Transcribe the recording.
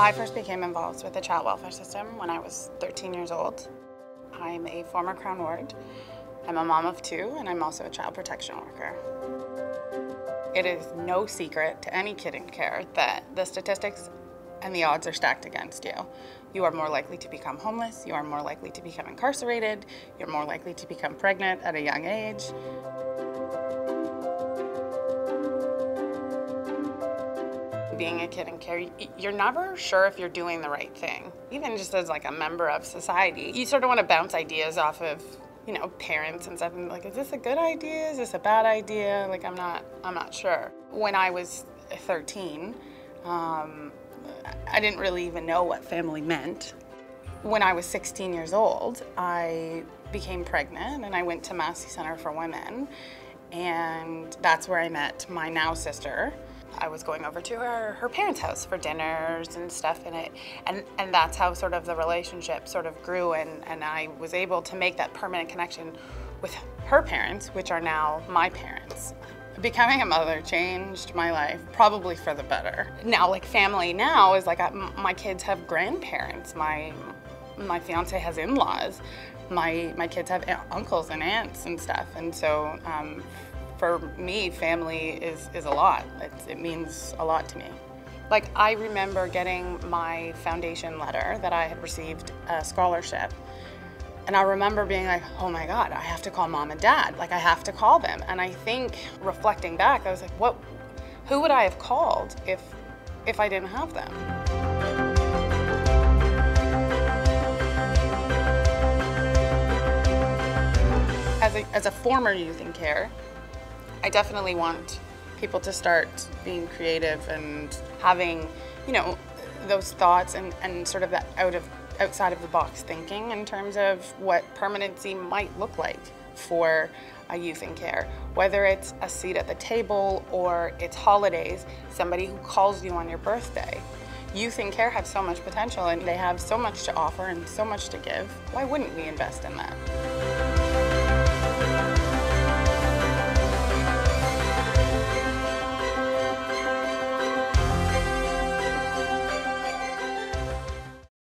I first became involved with the child welfare system when I was 13 years old. I'm a former Crown Ward. I'm a mom of two, and I'm also a child protection worker. It is no secret to any kid in care that the statistics and the odds are stacked against you. You are more likely to become homeless, you are more likely to become incarcerated, you're more likely to become pregnant at a young age. Being a kid in care, you're never sure if you're doing the right thing. Even just as like a member of society, you sort of want to bounce ideas off of, you know, parents and stuff. And like, is this a good idea? Is this a bad idea? Like, I'm not, I'm not sure. When I was 13, um, I didn't really even know what family meant. When I was 16 years old, I became pregnant and I went to Massey Center for Women. And that's where I met my now sister. I was going over to her her parents' house for dinners and stuff in it, and and that's how sort of the relationship sort of grew, and and I was able to make that permanent connection with her parents, which are now my parents. Becoming a mother changed my life, probably for the better. Now, like family now is like I, my kids have grandparents, my my fiance has in-laws, my my kids have uncles and aunts and stuff, and so. Um, for me, family is, is a lot. It's, it means a lot to me. Like, I remember getting my foundation letter that I had received a scholarship. And I remember being like, oh my God, I have to call mom and dad. Like, I have to call them. And I think reflecting back, I was like, what, who would I have called if, if I didn't have them? As a, as a former youth in care, I definitely want people to start being creative and having, you know, those thoughts and, and sort of that out of outside of the box thinking in terms of what permanency might look like for a youth in care. Whether it's a seat at the table or it's holidays, somebody who calls you on your birthday. Youth in care have so much potential and they have so much to offer and so much to give. Why wouldn't we invest in that?